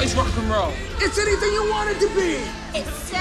always rock and roll. It's anything you want it to be. It's so